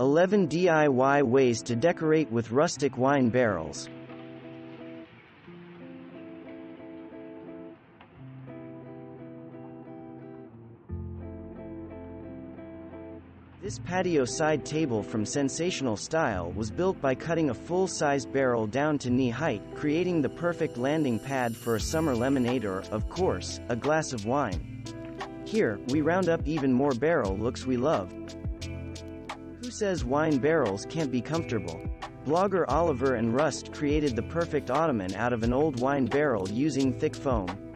11 DIY ways to decorate with rustic wine barrels. This patio side table from Sensational Style was built by cutting a full-sized barrel down to knee height, creating the perfect landing pad for a summer lemonade or, of course, a glass of wine. Here, we round up even more barrel looks we love. Who says wine barrels can't be comfortable? Blogger Oliver and Rust created the perfect ottoman out of an old wine barrel using thick foam.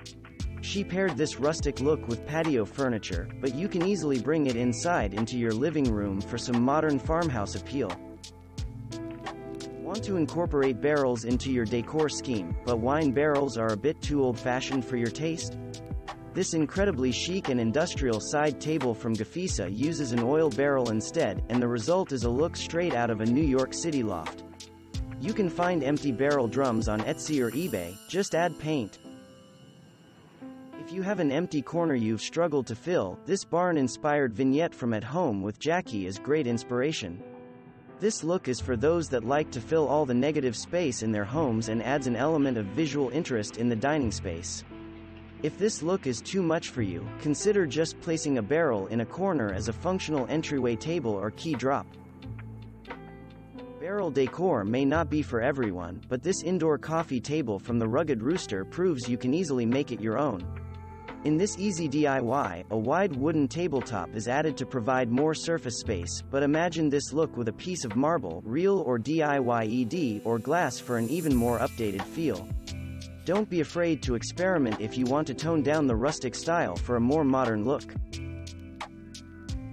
She paired this rustic look with patio furniture, but you can easily bring it inside into your living room for some modern farmhouse appeal. Want to incorporate barrels into your decor scheme, but wine barrels are a bit too old-fashioned for your taste? This incredibly chic and industrial side table from Gafisa uses an oil barrel instead, and the result is a look straight out of a New York City loft. You can find empty barrel drums on Etsy or eBay, just add paint. If you have an empty corner you've struggled to fill, this barn-inspired vignette from At Home with Jackie is great inspiration. This look is for those that like to fill all the negative space in their homes and adds an element of visual interest in the dining space. If this look is too much for you, consider just placing a barrel in a corner as a functional entryway table or key drop. Barrel decor may not be for everyone, but this indoor coffee table from the Rugged Rooster proves you can easily make it your own. In this easy DIY, a wide wooden tabletop is added to provide more surface space, but imagine this look with a piece of marble, real or DIY ED, or glass for an even more updated feel. Don't be afraid to experiment if you want to tone down the rustic style for a more modern look.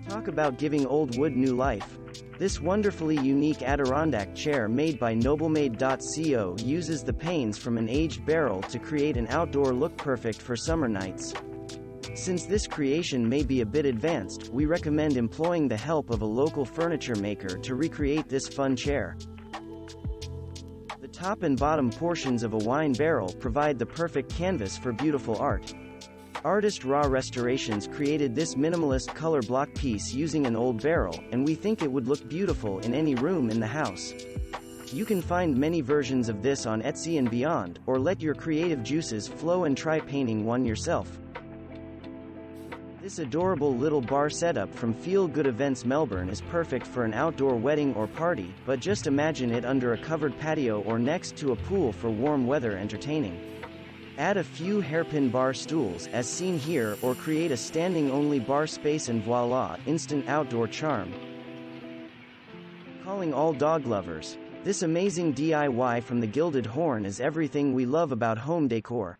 Talk about giving old wood new life. This wonderfully unique Adirondack chair made by Noblemade.co uses the panes from an aged barrel to create an outdoor look perfect for summer nights. Since this creation may be a bit advanced, we recommend employing the help of a local furniture maker to recreate this fun chair. The top and bottom portions of a wine barrel provide the perfect canvas for beautiful art. Artist Raw Restorations created this minimalist color block piece using an old barrel, and we think it would look beautiful in any room in the house. You can find many versions of this on Etsy and beyond, or let your creative juices flow and try painting one yourself. This adorable little bar setup from Feel Good Events Melbourne is perfect for an outdoor wedding or party, but just imagine it under a covered patio or next to a pool for warm weather entertaining. Add a few hairpin bar stools, as seen here, or create a standing-only bar space and voila, instant outdoor charm. Calling all dog lovers. This amazing DIY from the Gilded Horn is everything we love about home decor.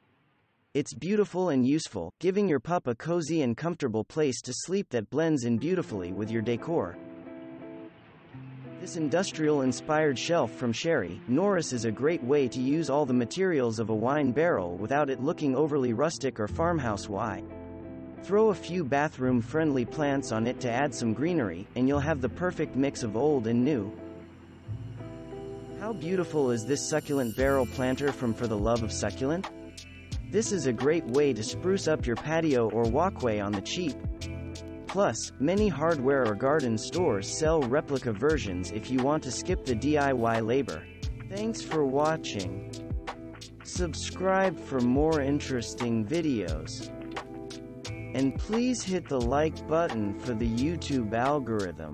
It's beautiful and useful, giving your pup a cozy and comfortable place to sleep that blends in beautifully with your decor. This industrial-inspired shelf from Sherry, Norris is a great way to use all the materials of a wine barrel without it looking overly rustic or farmhouse-y. Throw a few bathroom-friendly plants on it to add some greenery, and you'll have the perfect mix of old and new. How beautiful is this succulent barrel planter from For the Love of Succulent? This is a great way to spruce up your patio or walkway on the cheap. Plus, many hardware or garden stores sell replica versions if you want to skip the DIY labor. Thanks for watching. Subscribe for more interesting videos. And please hit the like button for the YouTube algorithm.